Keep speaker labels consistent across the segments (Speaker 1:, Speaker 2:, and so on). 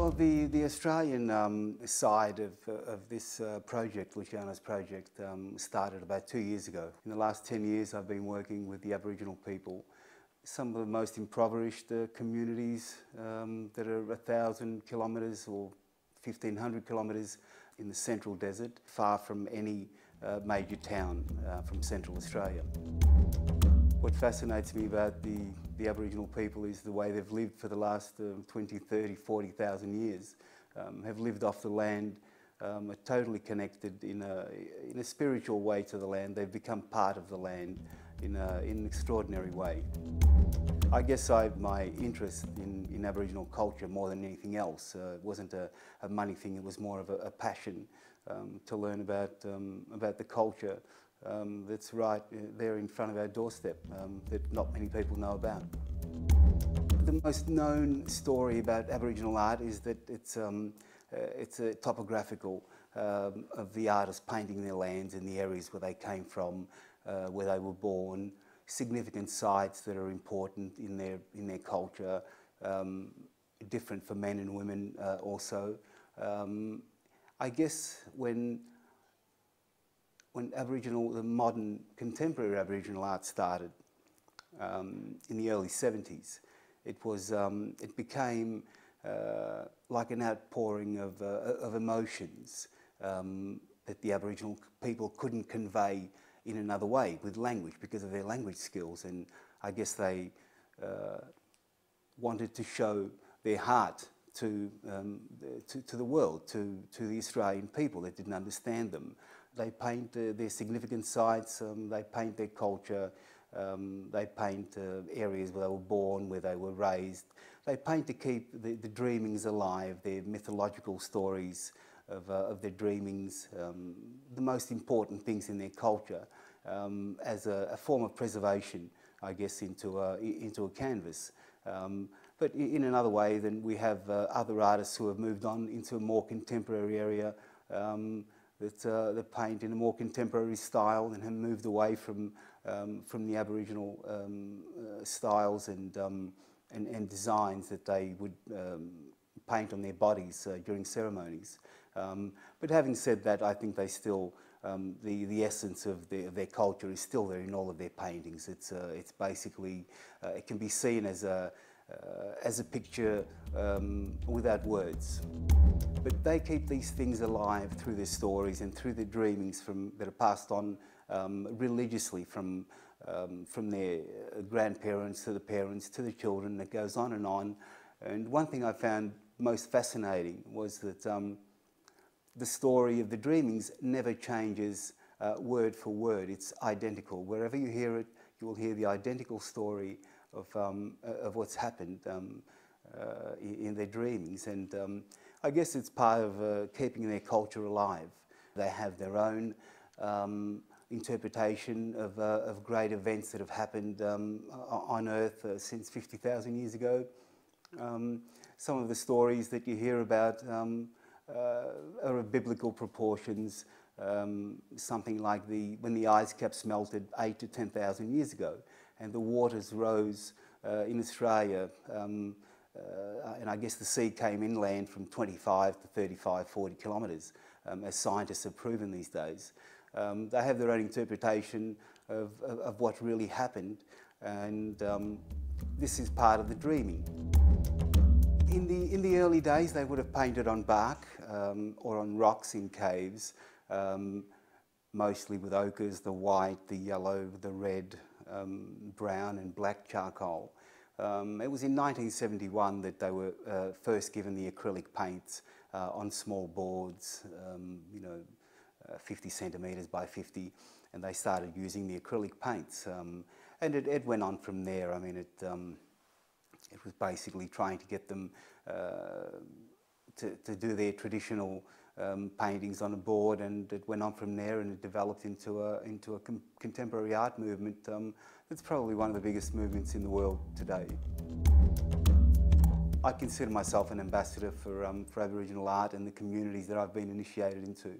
Speaker 1: Well, the, the Australian um, side of, uh, of this uh, project, Luciano's project, um, started about two years ago. In the last 10 years, I've been working with the Aboriginal people, some of the most impoverished uh, communities um, that are 1,000 kilometres or 1,500 kilometres in the central desert, far from any uh, major town uh, from central Australia. What fascinates me about the, the Aboriginal people is the way they've lived for the last uh, 20, 30, 40,000 years, um, have lived off the land, um, are totally connected in a, in a spiritual way to the land. They've become part of the land in, a, in an extraordinary way. I guess I, my interest in, in Aboriginal culture more than anything else uh, wasn't a, a, money thing, it was more of a, a passion um, to learn about, um, about the culture um, that's right uh, there in front of our doorstep um, that not many people know about. The most known story about Aboriginal art is that it's, um, uh, it's a topographical um, of the artists painting their lands and the areas where they came from, uh, where they were born, significant sites that are important in their, in their culture, um, different for men and women uh, also. Um, I guess when when Aboriginal, the modern contemporary Aboriginal art started um, in the early 70s, it was, um, it became uh, like an outpouring of, uh, of emotions um, that the Aboriginal people couldn't convey in another way with language because of their language skills. And I guess they uh, wanted to show their heart to, um, to, to, the world, to, to the Australian people that didn't understand them. They paint uh, their significant sites, um, they paint their culture, um, they paint uh, areas where they were born, where they were raised. They paint to keep the, the dreamings alive, their mythological stories of, uh, of their dreamings, um, the most important things in their culture um, as a, a, form of preservation, I guess, into a, into a canvas. Um, but in another way, then we have uh, other artists who have moved on into a more contemporary area, um, that, uh, paint in a more contemporary style and have moved away from, um, from the Aboriginal um, uh, styles and, um, and, and, designs that they would um, paint on their bodies uh, during ceremonies. Um, but having said that, I think they still, um, the, the essence of their, their culture is still there in all of their paintings. It's, uh, it's basically, uh, it can be seen as a, as a picture without words. But they keep these things alive through their stories and through their dreamings from, that are passed on um, religiously from, um, from their grandparents to the parents to the children. It goes on and on. And one thing I found most fascinating was that um, the story of the dreamings never changes uh, word for word. It's identical. Wherever you hear it, you will hear the identical story of, um, of what's happened um, uh, in their dreamings. And um, I guess it's part of uh, keeping their culture alive. They have their own um, interpretation of, uh, of great events that have happened um, on Earth uh, since 50,000 years ago. Um, some of the stories that you hear about uh, are of biblical proportions, um, something like the, when the ice caps melted eight to 10,000 years ago and the waters rose uh, in Australia um, uh, and I guess the sea came inland from 25 to 35, 40 kilometres, um, as scientists have proven these days. Um, they have their own interpretation of, of, of what really happened, and um, this is part of the dreaming. In the, in the early days, they would have painted on bark um, or on rocks in caves, um, mostly with ochres, the white, the yellow, the red, um, brown and black charcoal. Um, it was in 1971 that they were uh, first given the acrylic paints uh, on small boards, um, you know, uh, 50 centimetres by 50, and they started using the acrylic paints. Um, and it, it, went on from there. I mean, it, um, it was basically trying to get them uh, to, to do their traditional um, paintings on a board, and it went on from there, and it developed into a into a contemporary art movement. Um, it's probably one of the biggest movements in the world today. I consider myself an ambassador for, um, for Aboriginal art and the communities that I've been initiated into.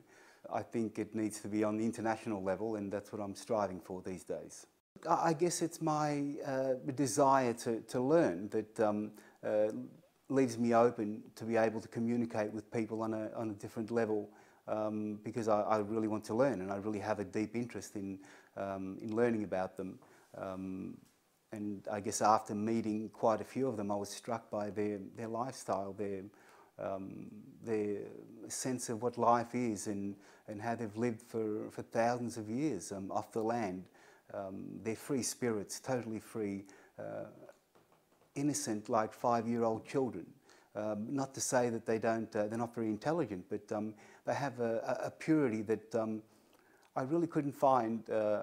Speaker 1: I think it needs to be on the international level, and that's what I'm striving for these days. I guess it's my uh, desire to, to learn that um, uh, leaves me open to be able to communicate with people on a, on a different level um, because I, I, really want to learn and I really have a deep interest in, um, in learning about them. Um, and I guess after meeting quite a few of them, I was struck by their, their lifestyle, their, um, their sense of what life is and, and how they've lived for, for thousands of years um, off the land. Um, they're free spirits, totally free, uh, innocent like five-year-old children. Um, not to say that they don't, uh, they're not very intelligent, but um, they have a, a purity that um, I really couldn't find uh,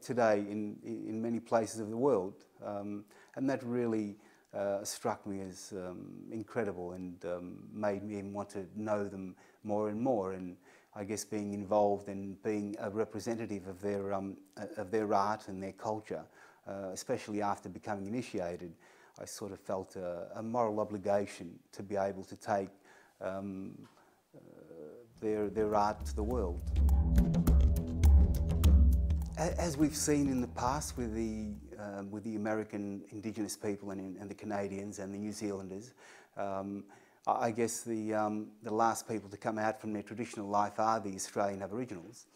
Speaker 1: today in, in many places of the world. Um, and that really uh, struck me as um, incredible and um, made me want to know them more and more. And I guess being involved and being a representative of their, of their art and their culture, uh, especially after becoming initiated, I sort of felt a, a moral obligation to be able to take um, uh, their, their art to the world as we've seen in the past with the, um, with the American Indigenous people and, and, the Canadians and the New Zealanders, um, I guess the, um, the last people to come out from their traditional life are the Australian Aboriginals.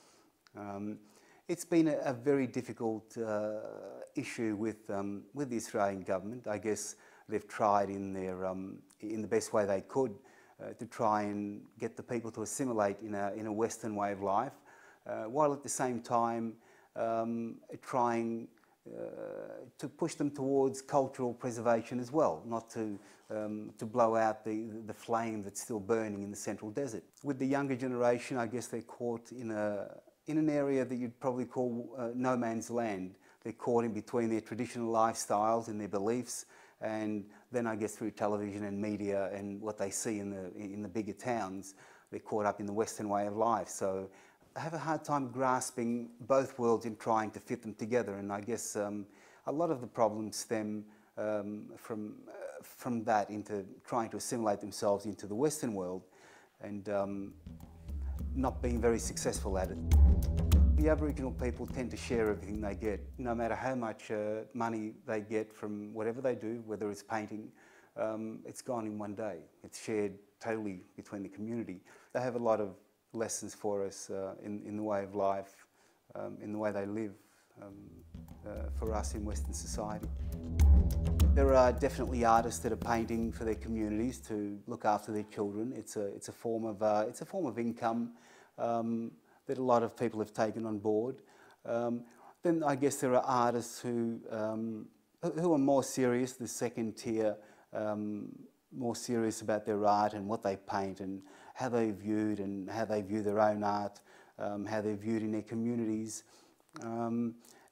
Speaker 1: It's been a, a very difficult uh, issue with, um, with the Australian government. I guess they've tried in, their, um, in the best way they could uh, to try and get the people to assimilate in a, in a Western way of life, uh, while at the same time um, trying uh, to push them towards cultural preservation as well, not to, um, to blow out the, the flame that's still burning in the central desert. With the younger generation, I guess they're caught in, a, in an area that you'd probably call uh, no man's land. They're caught in between their traditional lifestyles and their beliefs, and then I guess through television and media and what they see in the, in the bigger towns, they're caught up in the Western way of life. So I have a hard time grasping both worlds in trying to fit them together. And I guess um, a lot of the problems stem um, from, uh, from that into trying to assimilate themselves into the Western world and um, not being very successful at it. The Aboriginal people tend to share everything they get, no matter how much uh, money they get from whatever they do, whether it's painting, um, it's gone in one day. It's shared totally between the community. They have a lot of lessons for us uh, in, in the way of life, um, in the way they live um, uh, for us in Western society. There are definitely artists that are painting for their communities to look after their children. It's a, it's a, form, of, uh, it's a form of income um, that a lot of people have taken on board. Um, then I guess there are artists who, um, who are more serious, the second tier, um, more serious about their art and what they paint and how they viewed and how they view their own art, um, how they're viewed in their communities.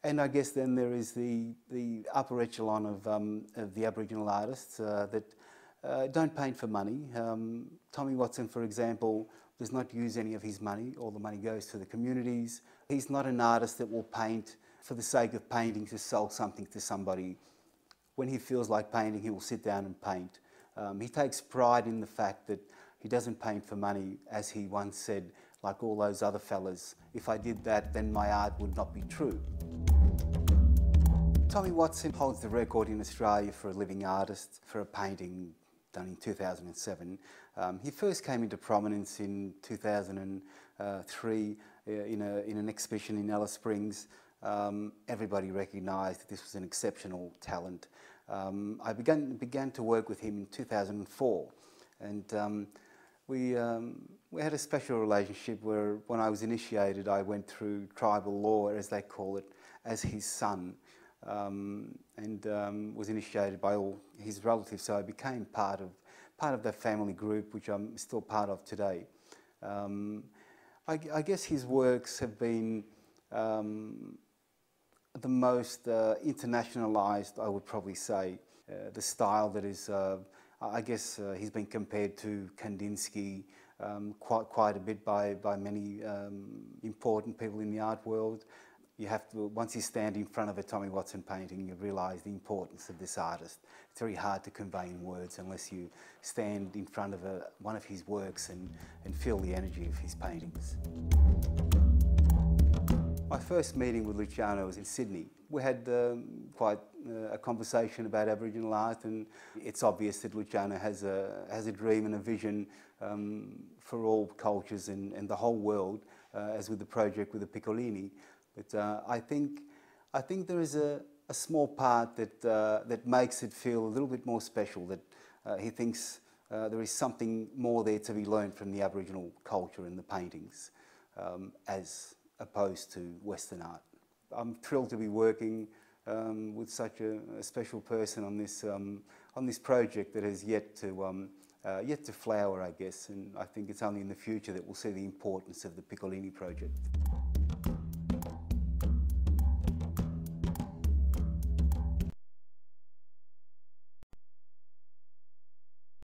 Speaker 1: And I guess then there is the, the upper echelon of, um, of the Aboriginal artists uh, that uh, don't paint for money. Um, Tommy Watson, for example, does not use any of his money. All the money goes to the communities. He's not an artist that will paint for the sake of painting to sell something to somebody. When he feels like painting, he will sit down and paint. Um, he takes pride in the fact that he doesn't paint for money, as he once said, like all those other fellas. If I did that, then my art would not be true. Tommy Watson holds the record in Australia for a living artist for a painting done in 2007. Um, he first came into prominence in 2003 uh, in, a, in an exhibition in Alice Springs. Um, everybody recognised that this was an exceptional talent. Um, I began, began to work with him in 2004 and um, we, um, we had a special relationship where when I was initiated, I went through tribal law, as they call it, as his son, um, and um, was initiated by all his relatives. So I became part of, part of that family group, which I'm still part of today. Um, I, I, guess his works have been um, the most uh, internationalized, I would probably say. Uh, the style that is uh, I guess uh, he's been compared to Kandinsky um, quite, quite a bit by, by many um, important people in the art world. You have to, once you stand in front of a Tommy Watson painting, you realise the importance of this artist. It's very hard to convey in words unless you stand in front of a, one of his works and, and feel the energy of his paintings. My first meeting with Luciano was in Sydney. We had um, quite uh, a conversation about Aboriginal art, and it's obvious that Luciano has a has a dream and a vision um, for all cultures and, and the whole world, uh, as with the project with the Piccolini. But uh, I think I think there is a, a small part that uh, that makes it feel a little bit more special. That uh, he thinks uh, there is something more there to be learned from the Aboriginal culture and the paintings, um, as opposed to Western art. I'm thrilled to be working um, with such a, a, special person on this um, on this project that has yet to um, uh, yet to flower, I guess. And I think it's only in the future that we'll see the importance of the Piccolini project.